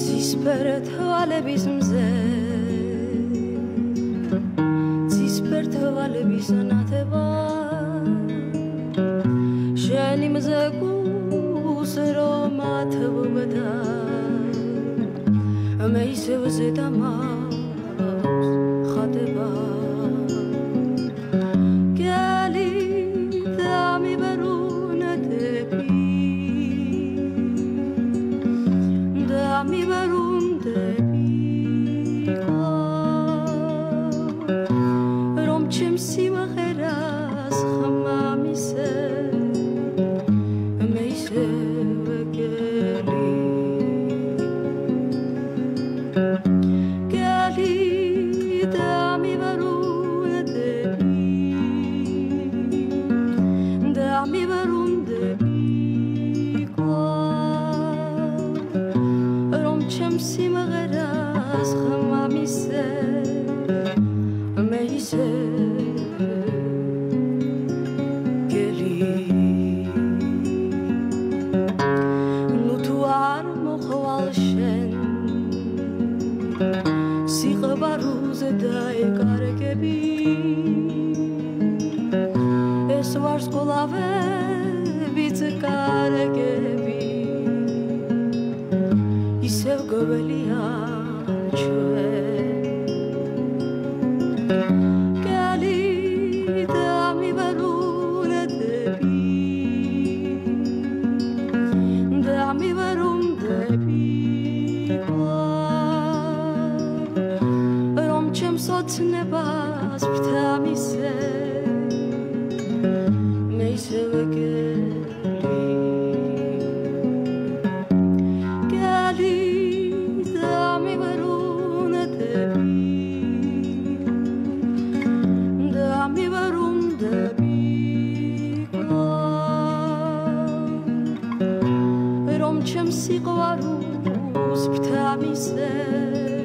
ცისფერთვალების მზე ცისფერთვალების ნათება შენი მზე გუს რომ ათვობდა მე ისევ ზედამარ გამივარუნდებიყო რომ ჩემ სიმღერას ხმამისე მე ისევ გელი გელი დამივარუნდები დამივარუნდები ისე გელი. ნუ თუ არ მოხვალ შენ სიყვარულზე დაეკარგები ეს ვარ სკოლავე ვიც კარგები ისევ გველია ამივე რომ დევიდა რომ ჩემს ოცნებას ვთამისე ჩემს სიყვარულს ფთა მისდე